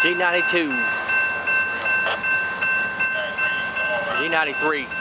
G92. G93.